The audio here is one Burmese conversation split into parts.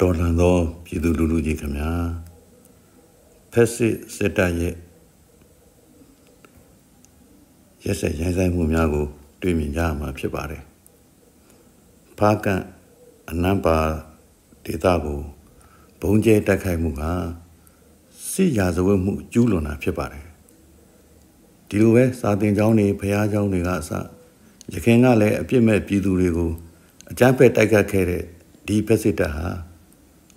တော်လှန်သောပြည်သူလူထုကြီးခင်ဗျာဖက်စစ်စစ်တပ်ရဲ့ရက်ဆက်ရိုင်းဆိုင်မှုများကို တွေ့မြင်ကြရမှာဖြစ်ပါတယ်ဖားကန်အနံပါဒေတာကိုဘုံကျဲတိုက်ခိုက်မှုကစစ်ရာဇဝတ်မှုကျူးလွန်တာဖြစ်ပါတယ်ဒီလိုပဲစာတင်ကျောင်းတွေဖះကျောင်းတွေကအစရခင်ကလည်းအပြစ်မဲ့ပြည်သူတွေကိုအကြမ်းဖက်တိုက်ခတ်ခဲ့တဲ့ဒီဖက်စစ်တပ်ဟာ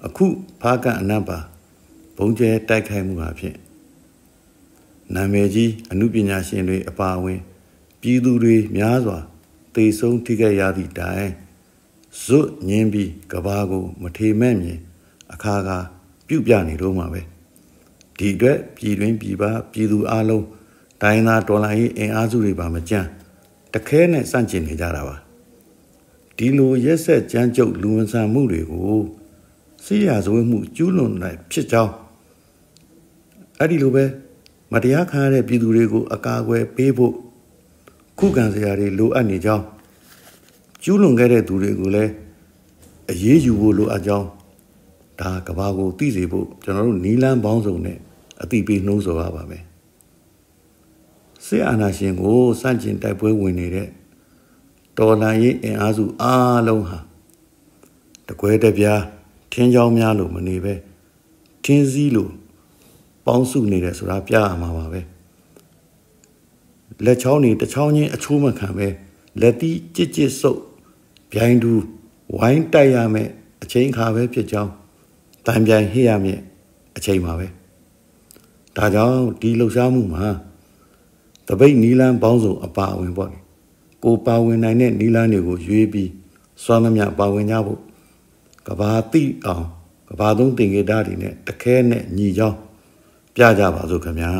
အခုဖားကန်အနံပါဘုံကျဲတိုက်ခိုက်မှုဟာဖြင့်နာမည်ကြီးအမှုပညာရှင်တွေအပါအဝင် ပြည်သူတွေများစွာတေဆုံးထိခဲ့ရသည့်တိုင်ဇွတ်ညင်းပြီးကဘာကို မထေမဲ့မြင်အခါကပြုတ်ပြနေတော့မှာပဲဒီအတွက်ပြည်တွင်းပြည်ပပြည်သူအလုံးတိုင်းသားဒေါ်လာရေးအင်အားစုတွေပါမကြမ်းတခဲနဲ့စန့်ကျင်နေကြတာပါဒီလိုရက်ဆက်ကြမ်းကြုတ်လူဝန်ဆန်မှုတွေကို စီးရဇဝဲမှုကျူးလွန်နိုင်ဖြစ်ကြောင်းအဲ့ဒီလိုပဲမတရားခံရတဲ့ပြည်သူတွေကိုအကာအကွယ်ပေးဖို့ခုခံစရာတွေလိုအပ်နေကြောင်းကျူးလွန်ခဲ့တဲ့သူတွေကိုလည်းအရေးယူဖို့လိုအပ်ကြောင်းဒါကဘာကိုသိစေဖို့ကျွန်တော်တို့နီလန်းပေါင်းစုံနဲ့အတိပေးနှိုးဆော်ရပါမယ်စစ်အာဏာရှင်ကိုစန့်ကျင်တိုက်ပွဲဝင်နေတဲ့တော်လှန်ရေးအင်အားစုအားလုံးဟာတကွဲတပြား ထင်းချောင်းများလို့မနေပဲထင်းစည်းလို့ပေါင်းစုနေတယ်ဆိုတာပြရမှာပါပဲလက်ချောင်းနေတချောင်းချင်းအချိုးမခံပဲလက်တီးကြစ်ကြစ်ဆုပ်ဗျိုင်းတူဝိုင်းတိုက်ရမယ်အချိန်ခါပဲဖြစ်ကြောင်းတန်ပြိုင်ဟိရမယ်အချိန်ပါပဲဒါကြောင့်ဒီလှုပ်ရှားမှုမှာတပိတ်နီလန်းပေါင်းစုံအပါအဝင်ပေါ့ကိုပါဝင်နိုင်တဲ့နီလန်းတွေကိုရွေးပြီးစွမ်းသမျှပါဝင်ကြဖို့ ကဘာတိအောင်ကဘာသုံးတင်ကေတာတွေနဲ့တခဲနဲ့ညီကြောင်းပြကြပါစို့ခင်ဗျာ